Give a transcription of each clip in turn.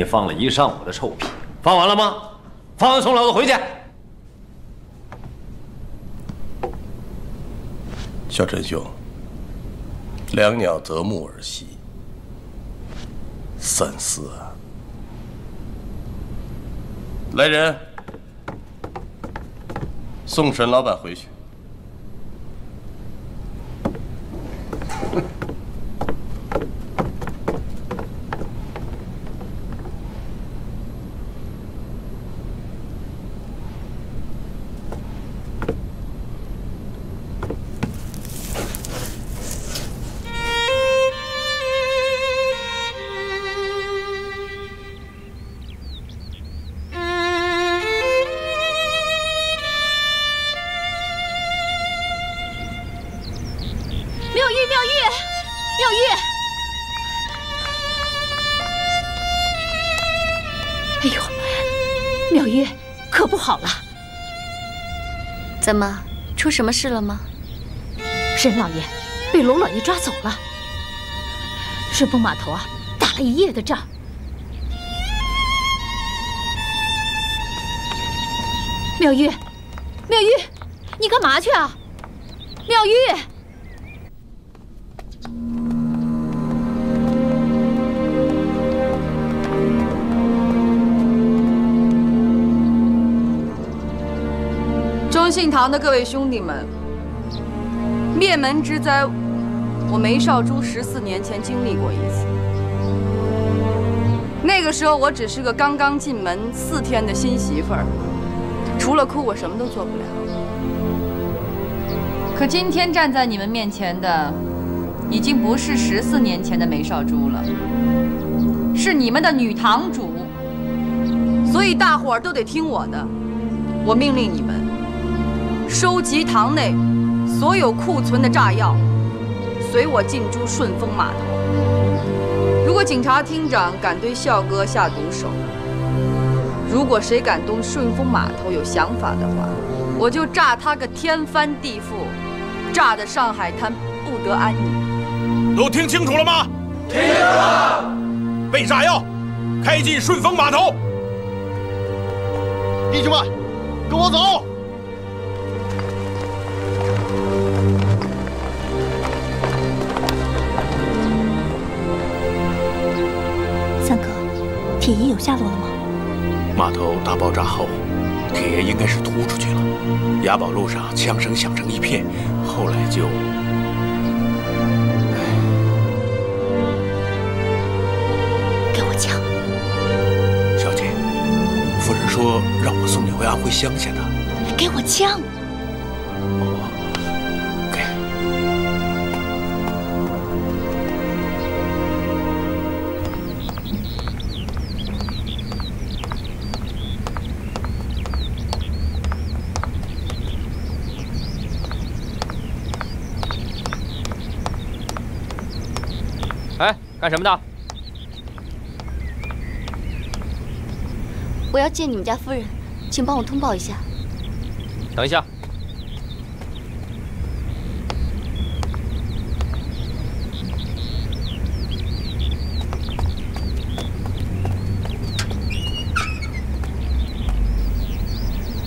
你放了一上午的臭屁，放完了吗？放完送老子回去。小陈兄，两鸟择木而栖，三思啊！来人，送沈老板回去。妙玉，妙玉，妙玉！哎呦，妙玉，可不好了怎么，出什么事了吗？沈老爷被龙老爷抓走了。顺风码头啊，打了一夜的仗。妙玉，妙玉，你干嘛去啊？妙玉。信堂的各位兄弟们，灭门之灾，我梅少珠十四年前经历过一次。那个时候，我只是个刚刚进门四天的新媳妇儿，除了哭，我什么都做不了。可今天站在你们面前的，已经不是十四年前的梅少珠了，是你们的女堂主。所以大伙儿都得听我的，我命令你们。收集堂内所有库存的炸药，随我进驻顺风码头。如果警察厅长敢对笑哥下毒手，如果谁敢动顺风码头有想法的话，我就炸他个天翻地覆，炸得上海滩不得安宁。都听清楚了吗？听清楚了。备炸药，开进顺风码头。弟兄们，跟我走。铁爷有下落了吗？码头大爆炸后，铁爷应该是突出去了。雅宝路上枪声响成一片，后来就……给我枪！小姐，夫人说让我送你回安徽乡下的。给我枪！干什么的？我要见你们家夫人，请帮我通报一下。等一下。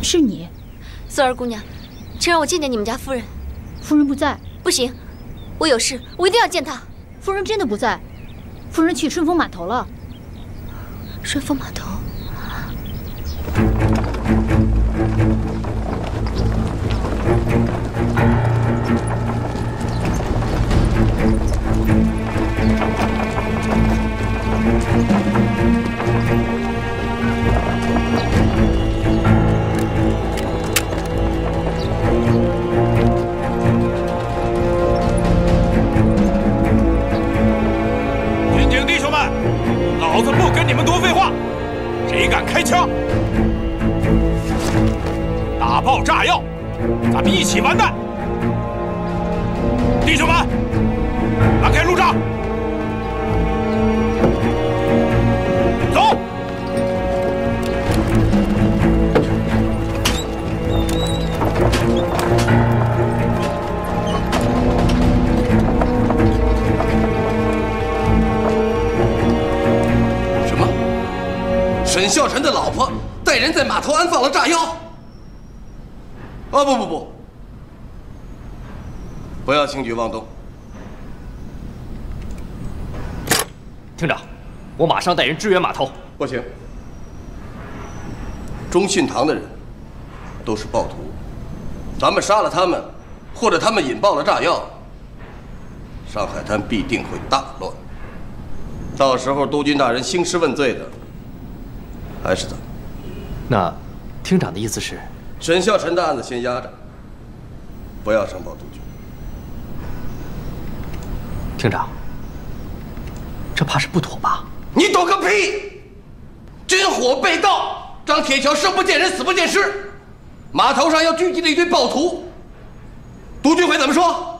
是你，素儿姑娘，请让我见见你们家夫人。夫人不在，不行，我有事，我一定要见她。夫人真的不在。夫人去顺风码头了。顺风码头。孝臣的老婆带人在码头安放了炸药。啊不不不，不要轻举妄动。厅长，我马上带人支援码头。不行，中信堂的人都是暴徒，咱们杀了他们，或者他们引爆了炸药，上海滩必定会大乱。到时候督军大人兴师问罪的还是咱们。那，厅长的意思是，沈孝臣的案子先压着，不要上报督军。厅长，这怕是不妥吧？你懂个屁！军火被盗，张铁桥生不见人，死不见尸，码头上要聚集了一堆暴徒，督军会怎么说？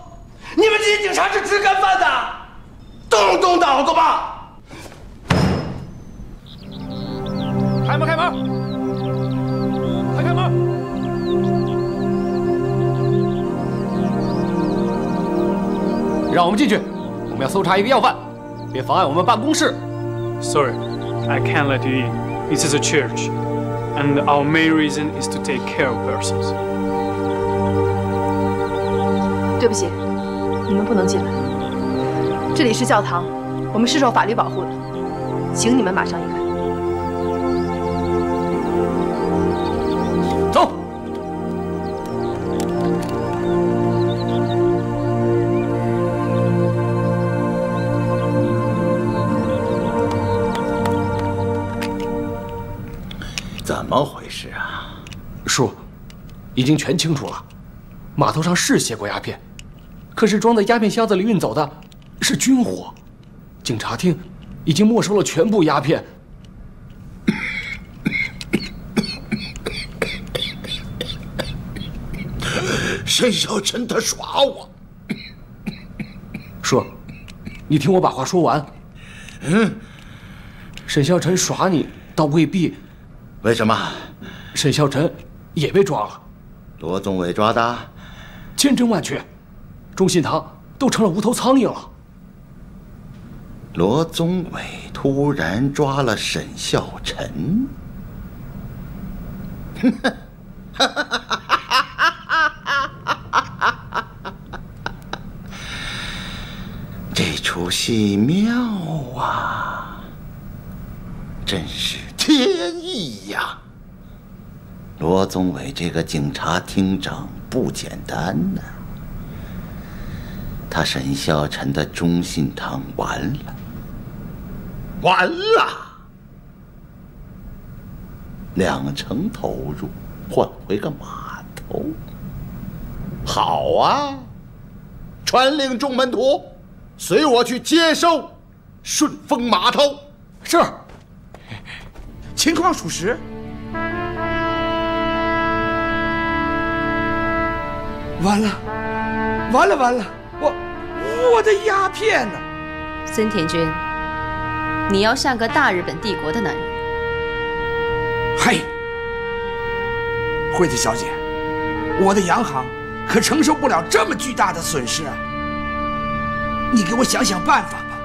你们这些警察是吃干饭的，动动脑子吧！开门，开门，快开门！让我们进去，我们要搜查一个要犯，别妨碍我们办公室。Sorry, I can't let you in. This is a church, and our main reason is to take care of persons. 对不起，你们不能进来。这里是教堂，我们是受法律保护的，请你们马上离开。么回事啊？叔，已经全清楚了。码头上是卸过鸦片，可是装在鸦片箱子里运走的是军火。警察厅已经没收了全部鸦片。沈小晨他耍我。叔，你听我把话说完。嗯，沈孝臣耍你倒未必。为什么？沈孝臣也被抓了。罗宗伟抓的？千真万确，忠信堂都成了无头苍蝇了。罗宗伟突然抓了沈孝臣，这出戏妙啊，真是天意呀！罗宗伟这个警察厅长不简单呐、他沈孝臣的忠信堂完了，完了，两成投入换回个码头，好啊！传令众门徒，随我去接收顺风码头。是。情况属实。完了，完了，完了！我我的鸦片呢？森田君，你要像个大日本帝国的男人。嘿，惠子小姐，我的洋行可承受不了这么巨大的损失啊！你给我想想办法吧。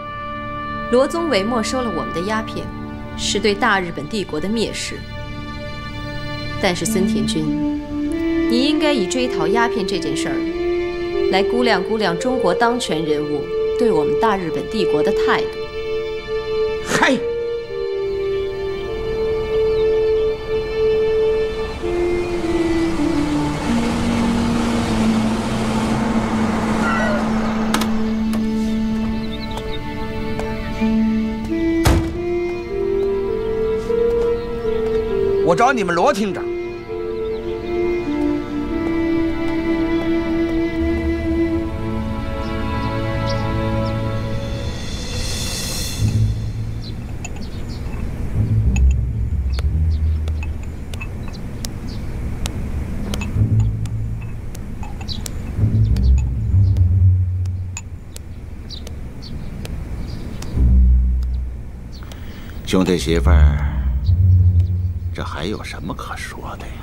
罗宗伟没收了我们的鸦片，是对大日本帝国的蔑视。但是森田君，你应该以追讨鸦片这件事儿，来估量估量中国当权人物对我们大日本帝国的态度。嘿，我找你们罗厅长。兄弟媳妇儿，这还有什么可说的呀？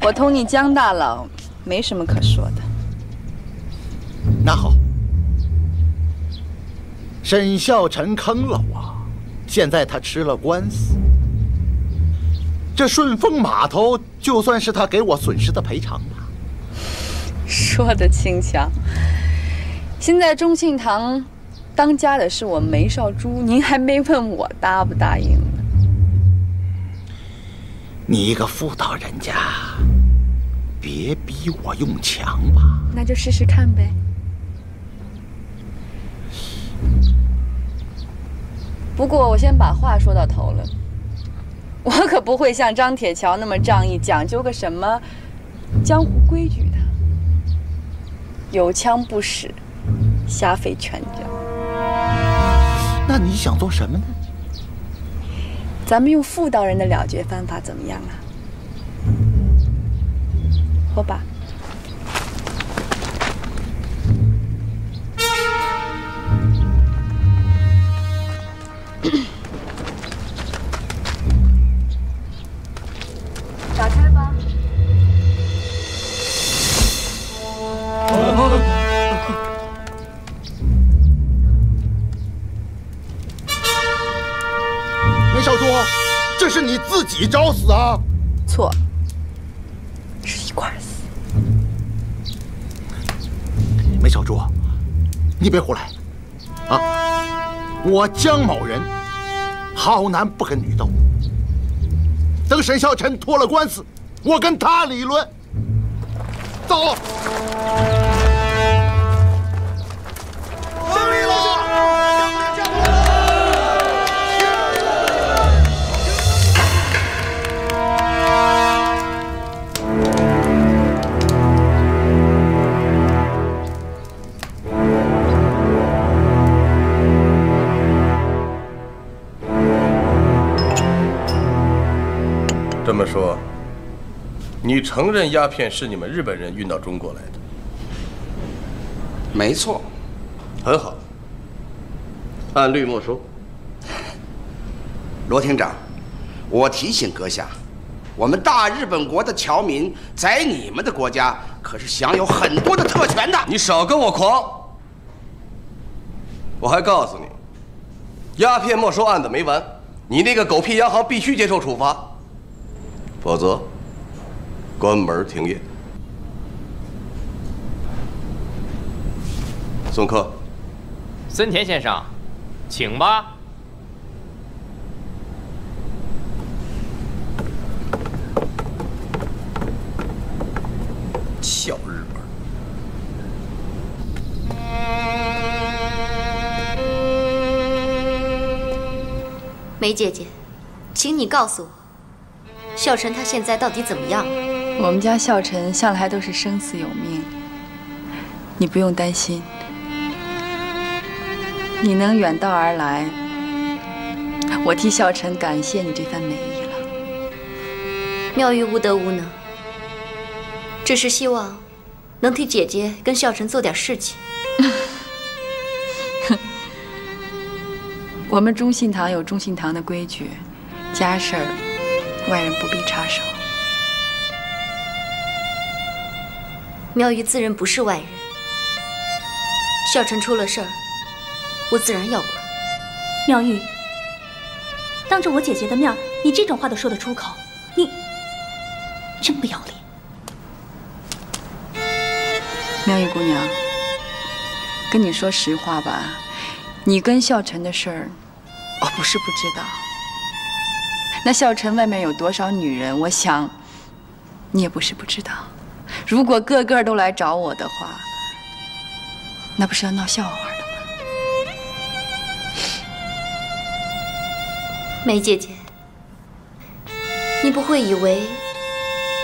我同你江大佬没什么可说的。那好，沈孝臣坑了我，现在他吃了官司，这顺风码头就算是他给我损失的赔偿吧。说的轻巧。现在中信堂当家的是我梅少珠，您还没问我答不答应呢。你一个妇道人家，别逼我用强吧。那就试试看呗。不过我先把话说到头了，我可不会像张铁桥那么仗义，讲究个什么江湖规矩的，有枪不使，瞎费拳脚。那你想做什么呢？咱们用妇道人的了结方法怎么样啊？喝吧。梅少珠，这是你自己找死啊！错，是一块死。梅少珠，你别胡来啊！我江某人，好男不跟女斗。等沈孝臣脱了官司，我跟他理论。走。说，你承认鸦片是你们日本人运到中国来的？没错，很好，按律没收。罗厅长，我提醒阁下，我们大日本国的侨民在你们的国家可是享有很多的特权的。你少跟我狂！我还告诉你，鸦片没收案子没完，你那个狗屁央行必须接受处罚，否则关门停业。送客。森田先生，请吧。小日本。梅姐姐，请你告诉我，孝臣他现在到底怎么样了？我们家孝臣向来都是生死有命，你不用担心。你能远道而来，我替孝臣感谢你这番美意了。妙玉无德无能，只是希望能替姐姐跟孝臣做点事情。我们中信堂有中信堂的规矩，家事儿外人不必插手。妙玉自认不是外人，孝臣出了事儿，我自然要管。妙玉，当着我姐姐的面，你这种话都说得出口，你真不要脸！妙玉姑娘，跟你说实话吧，你跟孝臣的事儿，我不是不知道。那孝臣外面有多少女人，我想你也不是不知道。如果个个都来找我的话，那不是要闹笑话了吗？梅姐姐，你不会以为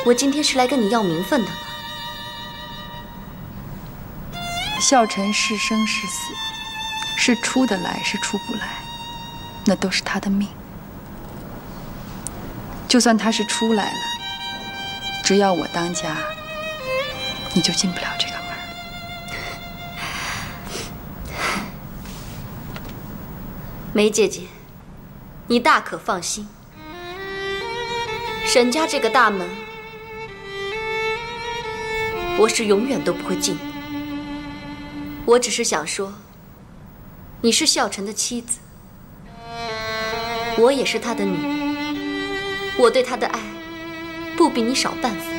我今天是来跟你要名分的吧？孝臣是生是死，是出得来是出不来，那都是他的命。就算他是出来了，只要我当家，你就进不了这个门。梅姐姐，你大可放心，沈家这个大门，我是永远都不会进的。我只是想说，你是孝臣的妻子，我也是他的女儿，我对他的爱不比你少半分。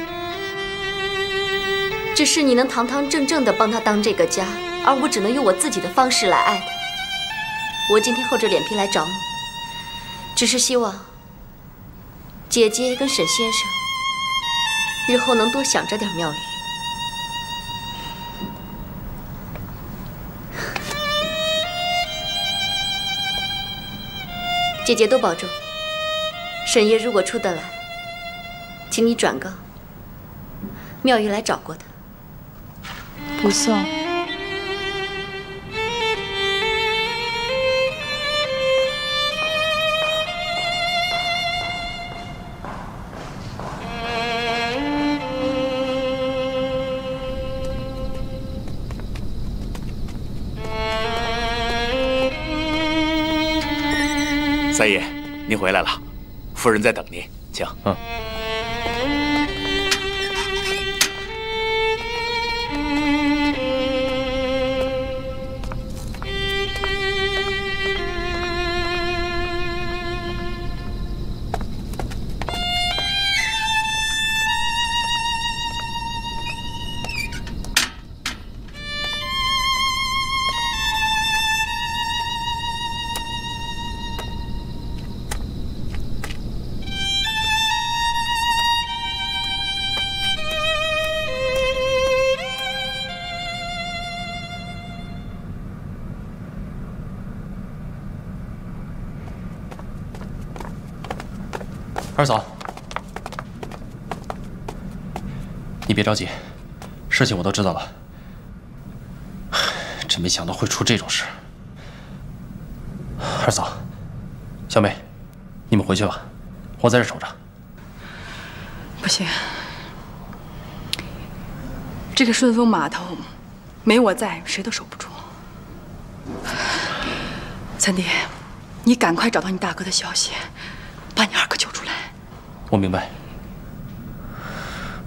只是你能堂堂正正的帮他当这个家，而我只能用我自己的方式来爱他。我今天厚着脸皮来找你，只是希望姐姐跟沈先生日后能多想着点妙语。姐姐多保重。沈爷如果出得来，请你转告妙玉来找过他。不送。三爷，您回来了，夫人在等您，请。二嫂，你别着急，事情我都知道了。真没想到会出这种事。二嫂，小梅，你们回去吧，我在这守着。不行，这个顺丰码头没我在，谁都守不住。三弟，你赶快找到你大哥的消息，把你二哥。我明白，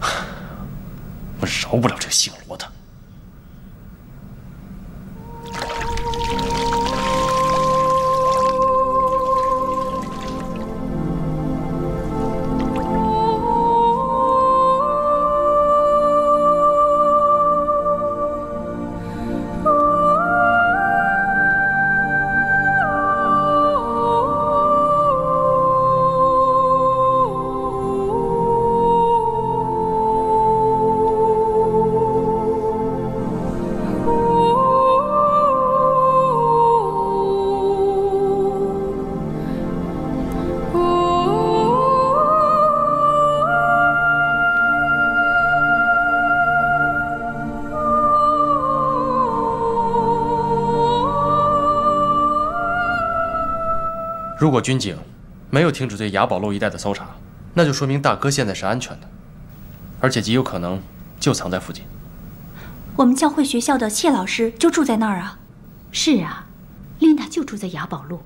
我饶不了这个姓如果军警没有停止对雅宝路一带的搜查，那就说明大哥现在是安全的，而且极有可能就藏在附近。我们教会学校的谢老师就住在那儿啊。是啊，琳达就住在雅宝路。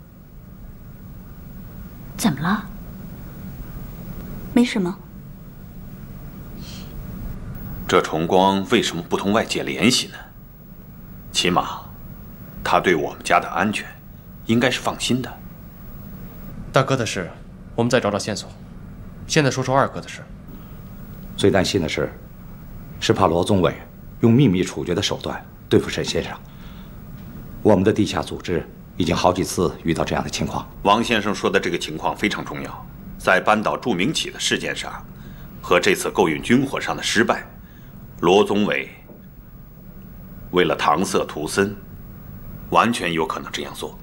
怎么了？没什么。这崇光为什么不同外界联系呢？起码，他对我们家的安全，应该是放心的。大哥的事，我们再找找线索。现在说说二哥的事。最担心的是，是怕罗宗伟用秘密处决的手段对付沈先生。我们的地下组织已经好几次遇到这样的情况。王先生说的这个情况非常重要，在扳倒祝明启的事件上，和这次购运军火上的失败，罗宗伟为了搪塞图森，完全有可能这样做。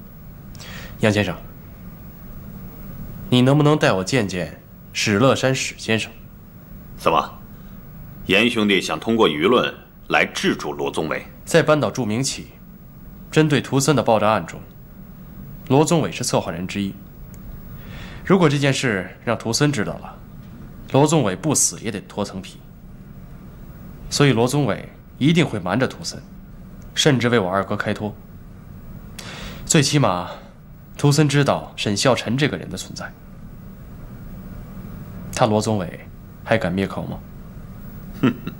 杨先生。你能不能带我见见史乐山史先生？怎么，严兄弟想通过舆论来制住罗宗伟？在扳倒祝明启、针对图森的爆炸案中，罗宗伟是策划人之一。如果这件事让图森知道了，罗宗伟不死也得脱层皮。所以罗宗伟一定会瞒着图森，甚至为我二哥开脱。最起码，图森知道沈孝臣这个人的存在。他罗宗伟还敢灭口吗？哼哼！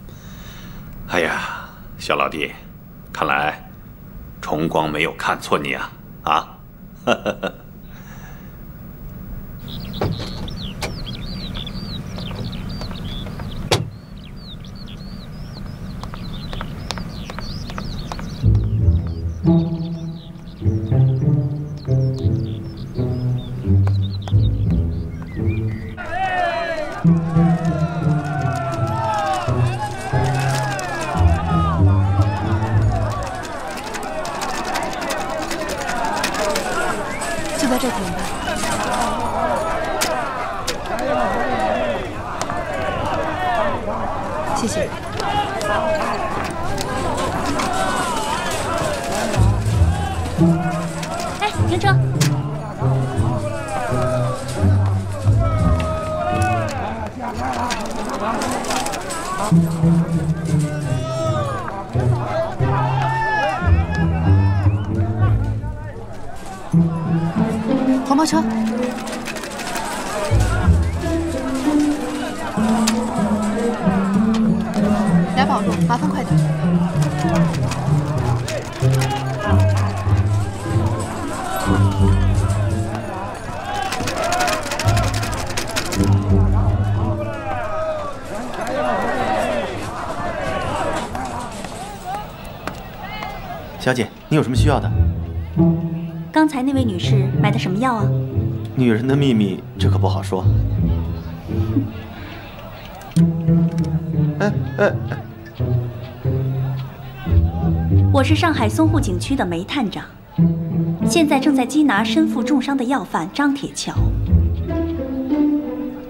哎呀，小老弟，看来崇光没有看错你啊。啊？你有什么需要的？刚才那位女士买的什么药啊？女人的秘密，这可不好说。哎哎哎！我是上海淞沪景区的梅探长，现在正在缉拿身负重伤的要犯张铁桥。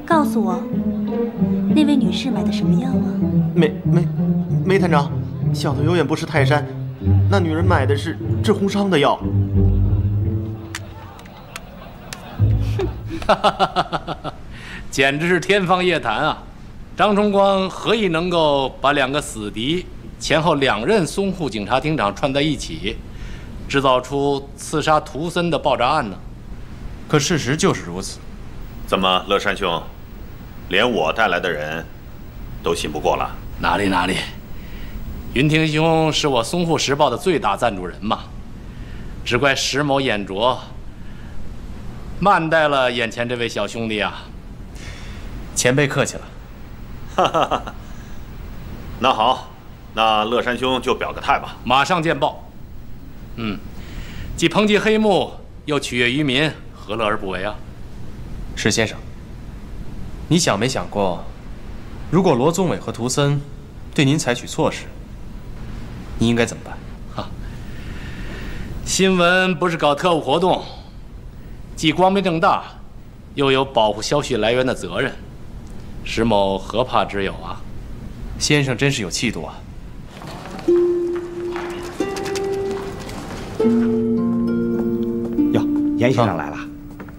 告诉我，那位女士买的什么药啊？梅梅梅探长，小的有眼不识泰山，那女人买的是治红伤的药。哈哈哈哈哈！简直是天方夜谭啊！张崇光何以能够把两个死敌前后两任淞沪警察厅长串在一起，制造出刺杀涂森的爆炸案呢？可事实就是如此。怎么，乐山兄，连我带来的人都信不过了？哪里哪里，云亭兄是我淞沪时报的最大赞助人嘛，只怪石某眼拙，慢待了眼前这位小兄弟啊。前辈客气了。哈哈哈！那好，那乐山兄就表个态吧。马上见报。嗯，既抨击黑幕，又取悦于民，何乐而不为啊？石先生，你想没想过，如果罗宗伟和涂森对您采取措施，你应该怎么办？哈，新闻不是搞特务活动，既光明正大，又有保护消息来源的责任。石某何怕之有啊？先生真是有气度啊！哟，严先生来了。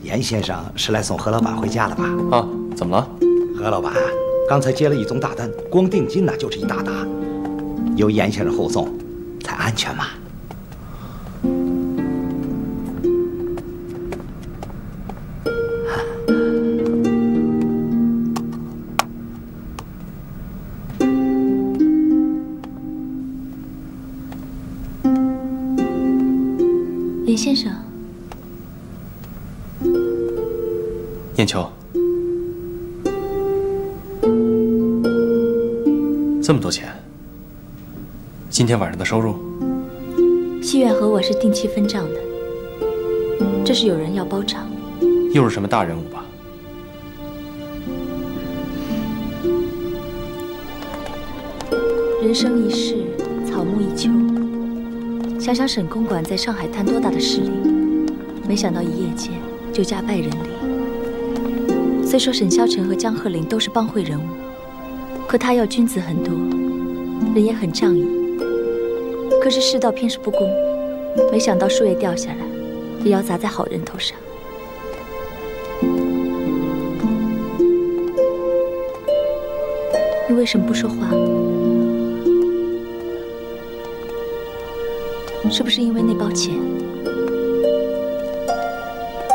严先生是来送何老板回家的吧？啊，怎么了？何老板刚才接了一宗大单，光定金呢就是一大沓，由严先生护送，才安全嘛。今天晚上的收入，戏院和我是定期分账的，这是有人要包场。又是什么大人物吧？人生一世，草木一秋。想想沈公馆在上海滩多大的势力，没想到一夜间就家败人离。虽说沈霄晨和江鹤龄都是帮会人物，可他要君子很多，人也很仗义。可是世道偏是不公，没想到树叶掉下来，也要砸在好人头上。你为什么不说话？是不是因为那包钱？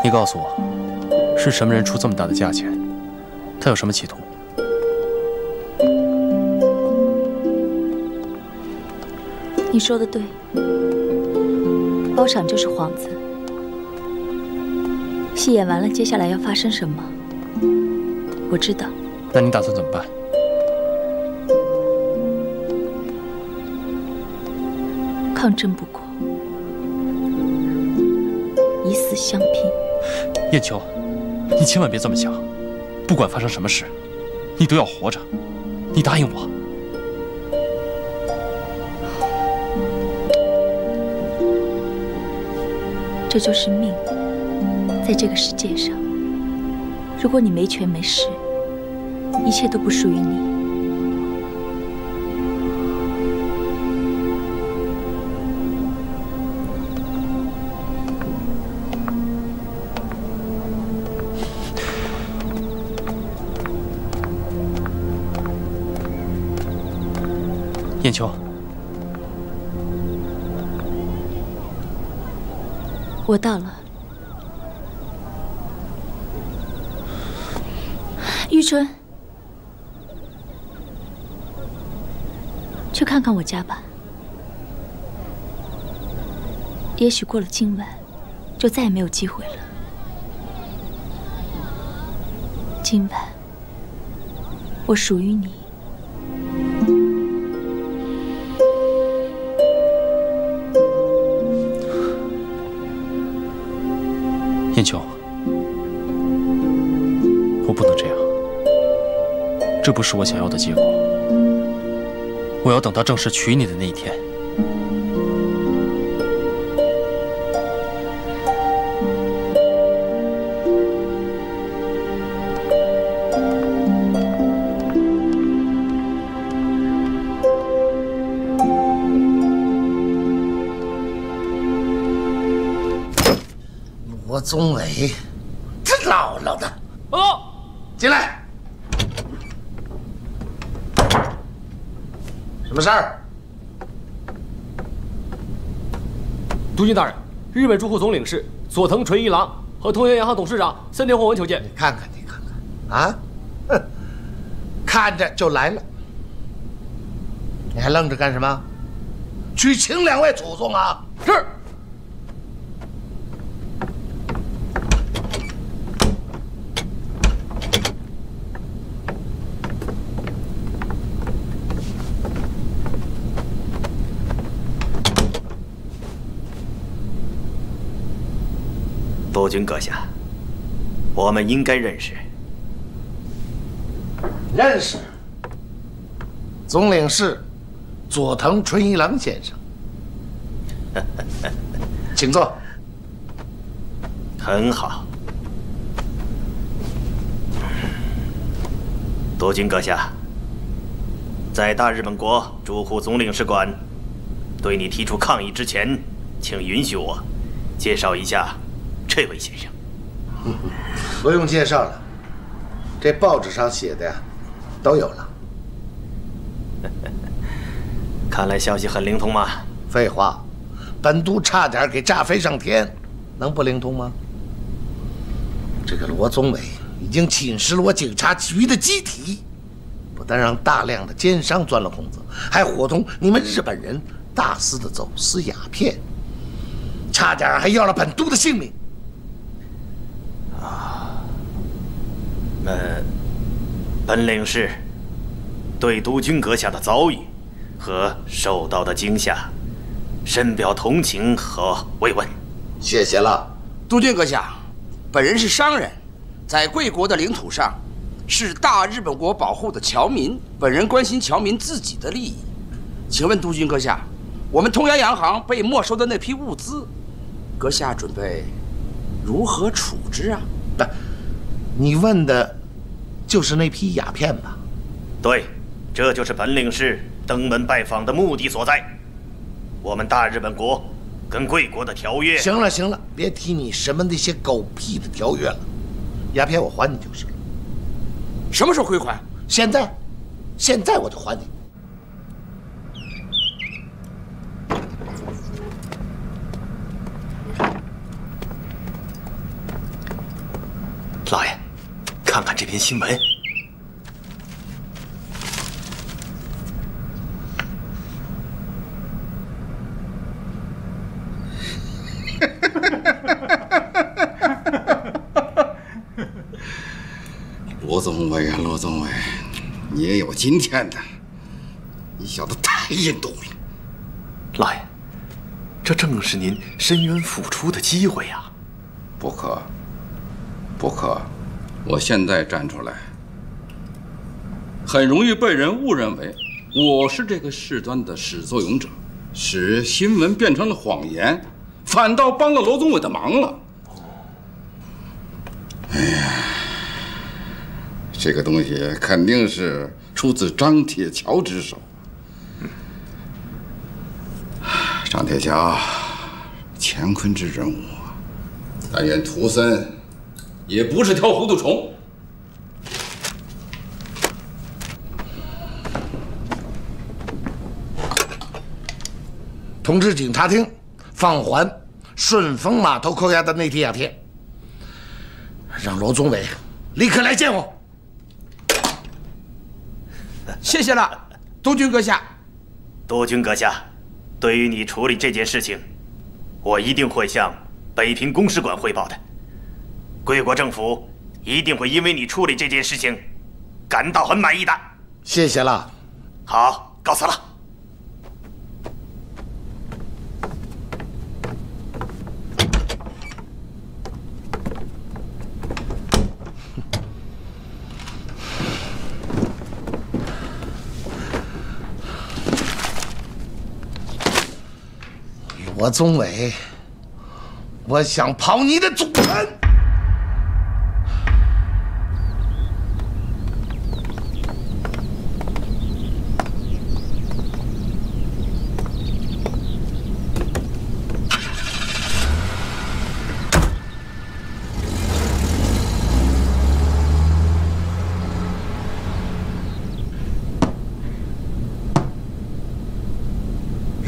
你告诉我，是什么人出这么大的价钱？他有什么企图？说的对，包场就是幌子，戏演完了，接下来要发生什么？我知道。那你打算怎么办？抗争不过，以死相拼。燕秋，你千万别这么想。不管发生什么事，你都要活着。你答应我。这就是命，在这个世界上，如果你没权没势，一切都不属于你。燕秋。我到了，玉春，去看看我家吧。也许过了今晚，就再也没有机会了。今晚，我属于你。不是我想要的结果。我要等到正式娶你的那一天。罗宗伟，这姥姥的！哦，进来。什么事儿？督军大人，日本驻沪总领事佐藤纯一郎和通源洋行董事长森田宏文求见。你看看，你看看，啊，哼，看着就来了。你还愣着干什么？去请两位祖宗啊！是。督军阁下，我们应该认识。认识。总领事佐藤纯一郎先生，请坐。很好。督军阁下，在大日本国驻沪总领事馆对你提出抗议之前，请允许我介绍一下这位先生。不用介绍了，这报纸上写的呀，都有了。看来消息很灵通嘛。废话，本都差点给炸飞上天，能不灵通吗？这个罗宗伟已经侵蚀了我警察局的机体，不但让大量的奸商钻了空子，还伙同你们日本人大肆的走私鸦片，差点还要了本都的性命。那本领事对督军阁下的遭遇和受到的惊吓，深表同情和慰问。谢谢了，督军阁下。本人是商人，在贵国的领土上，是大日本国保护的侨民。本人关心侨民自己的利益。请问督军阁下，我们通洋洋行被没收的那批物资，阁下准备如何处置啊？不，你问的，就是那批鸦片吧？对，这就是本领事登门拜访的目的所在。我们大日本国。跟贵国的条约。行了行了，别提你什么那些狗屁的条约了，鸦片我还你就是了。什么时候归还？现在，现在我就还你。老爷，看看这篇新闻。宗伟啊，罗宗伟，你也有今天的。你小子太阴毒了，老爷，这正是您深渊复出的机会呀！不可，不可！我现在站出来，很容易被人误认为我是这个事端的始作俑者，使新闻变成了谎言，反倒帮了罗宗伟的忙了。哎呀，这个东西肯定是出自张铁桥之手。张铁桥，乾坤之人物，但愿徒森也不是条糊涂虫。通知警察厅放还顺丰码头扣押的那批鸦片，让罗宗伟立刻来见我。谢谢了，督军阁下。督军阁下。对于你处理这件事情，我一定会向北平公使馆汇报的。贵国政府一定会因为你处理这件事情感到很满意的。谢谢了。好，告辞了。罗宗伟，我想刨你的祖坟！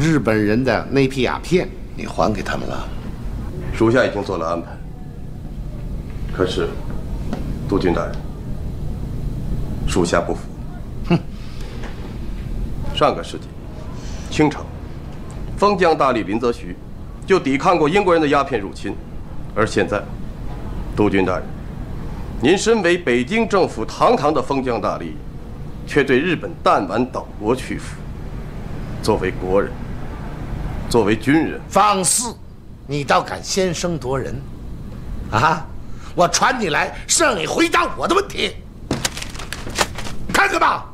日本人的那批鸦片，你还给他们了？属下已经做了安排。可是，督军大人，属下不服。哼！上个世纪，清朝，封疆大吏林则徐就抵抗过英国人的鸦片入侵，而现在，督军大人，您身为北京政府堂堂的封疆大吏，却对日本弹丸岛国屈服。作为国人。作为军人，放肆！你倒敢先声夺人，啊！我传你来是让你回答我的问题，看看吧。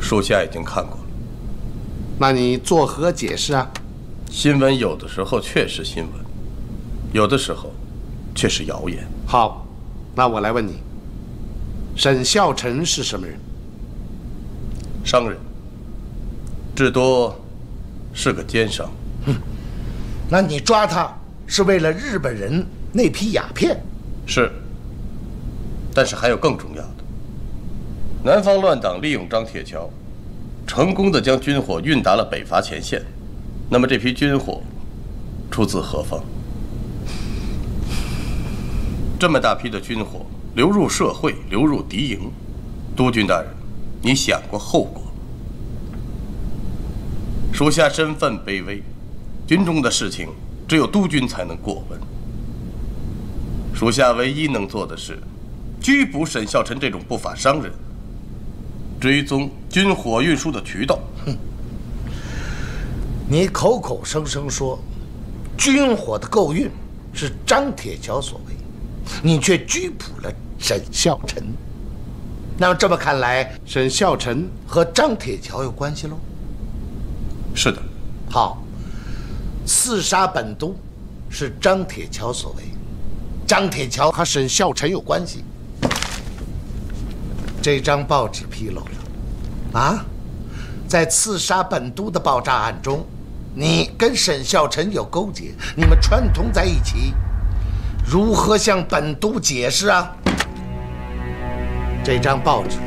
属下已经看过了，那你作何解释啊？新闻有的时候确实新闻，有的时候却是谣言。好，那我来问你，沈孝臣是什么人？商人，至多是个奸商。哼，那你抓他是为了日本人那批鸦片？是。但是还有更重要的，南方乱党利用张铁桥，成功的将军火运达了北伐前线。那么这批军火出自何方？这么大批的军火流入社会，流入敌营，督军大人，你想过后果？属下身份卑微，军中的事情只有督军才能过问。属下唯一能做的是，拘捕沈孝臣这种不法商人，追踪军火运输的渠道。哼，你口口声声说，军火的购运是张铁桥所。你却拘捕了沈孝臣，那么这么看来，沈孝臣和张铁桥有关系喽？是的。好，刺杀本都是张铁桥所为，张铁桥和沈孝臣有关系。这张报纸披露了，啊，在刺杀本都的爆炸案中，你跟沈孝臣有勾结，你们串通在一起。如何向本都解释啊？这张报纸，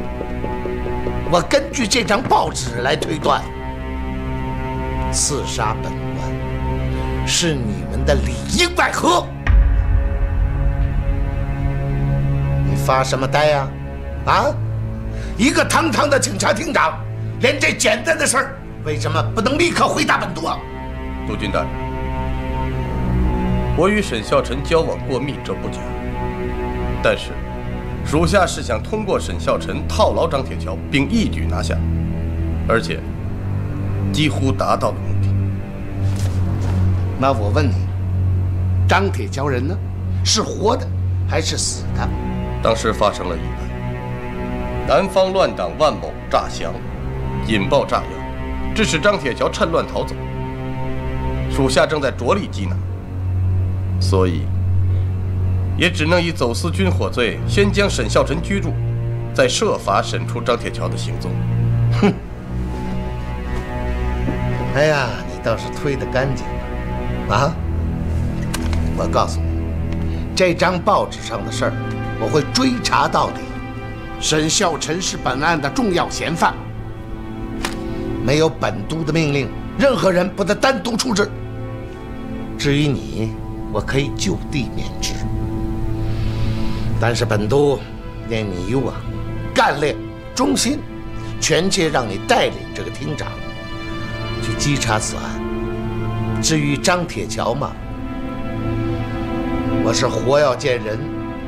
我根据这张报纸来推断，刺杀本官是你们的里应外合。你发什么呆呀？啊？一个堂堂的警察厅长，连这简单的事儿为什么不能立刻回答本督啊？督军大人，我与沈孝臣交往过密，这不假。但是，属下是想通过沈孝臣套牢张铁桥，并一举拿下，而且几乎达到了目的。那我问你，张铁桥人呢？是活的还是死的？当时发生了意外，南方乱党万某诈降，引爆炸药，致使张铁桥趁乱逃走。属下正在着力缉拿，所以也只能以走私军火罪，先将沈孝臣拘住，再设法审出张铁桥的行踪。哼！哎呀，你倒是推得干净啊！我告诉你，这张报纸上的事儿，我会追查到底。沈孝臣是本案的重要嫌犯，没有本督的命令，任何人不得单独处置。至于你，我可以就地免职，但是本督念你优啊，干练忠心，权切让你带领这个厅长去稽查此案。至于张铁桥嘛，我是活要见人，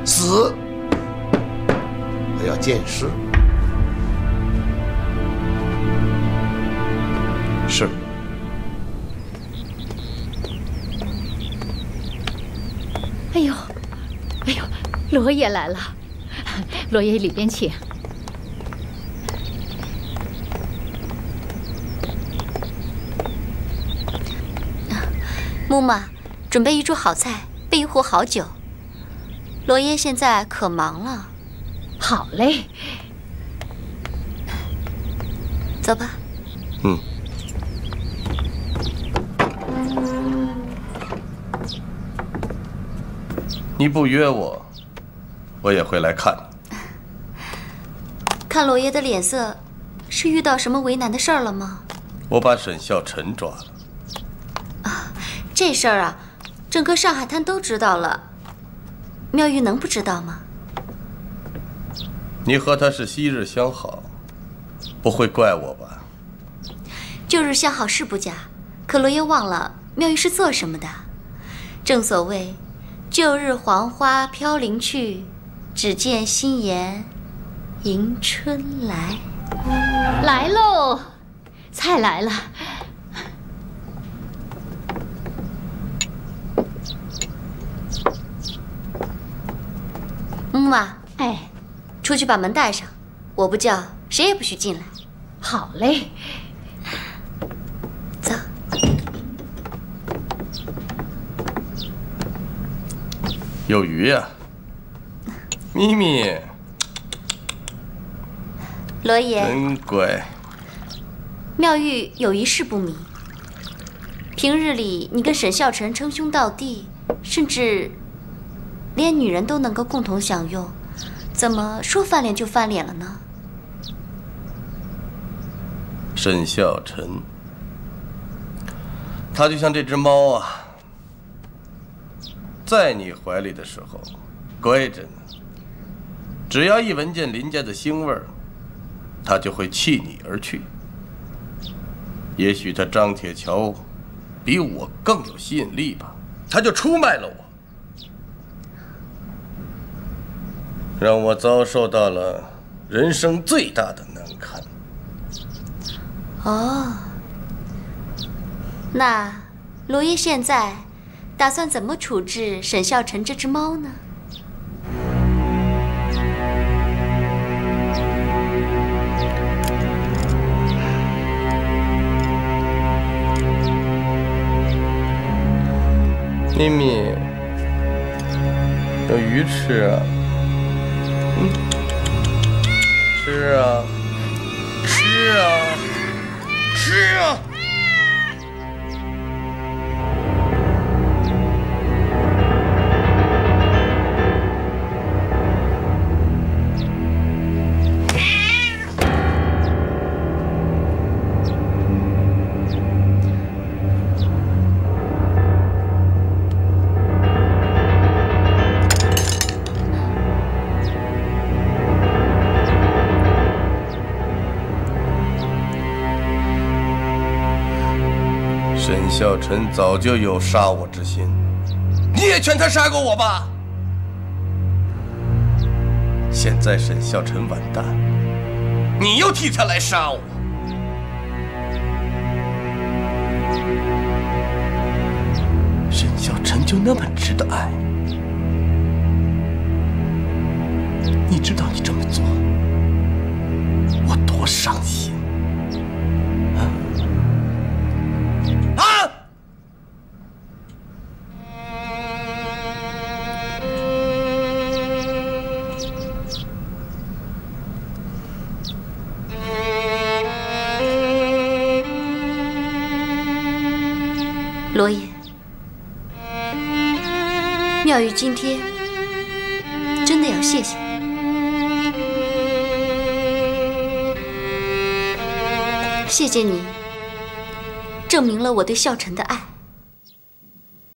死我要见尸。是。哎呦，哎呦，罗爷来了，罗爷里边请。木马，准备一桌好菜，备一壶好酒。罗爷现在可忙了。好嘞，走吧。嗯。你不约我，我也会来看你。看罗爷的脸色，是遇到什么为难的事儿了吗？我把沈孝臣抓了。啊，这事儿啊，整个上海滩都知道了。妙玉能不知道吗？你和他是昔日相好，不会怪我吧？旧日相好是不假，可罗爷忘了妙玉是做什么的。正所谓。旧日黄花飘零去，只见新颜迎春来。来喽，菜来了。木马，哎，出去把门带上，我不叫，谁也不许进来。好嘞。有鱼呀，咪咪。罗爷，真乖。妙玉有一事不明：平日里你跟沈孝臣称兄道弟，甚至连女人都能够共同享用，怎么说翻脸就翻脸了呢？沈孝臣，他就像这只猫啊。在你怀里的时候，乖着呢。只要一闻见林家的腥味儿，他就会弃你而去。也许他张铁桥比我更有吸引力吧，他就出卖了我，让我遭受到了人生最大的难堪。哦，那罗爷现在？打算怎么处置沈孝臣这只猫呢？咪咪，有鱼吃啊！嗯，吃啊，吃啊，吃啊！臣早就有杀我之心，你也劝他杀过我吧？现在沈孝臣完蛋，你又替他来杀我。沈孝臣就那么值得爱？你知道你这么做，我多伤心今天真的要谢谢你。谢谢你，证明了我对孝臣的爱。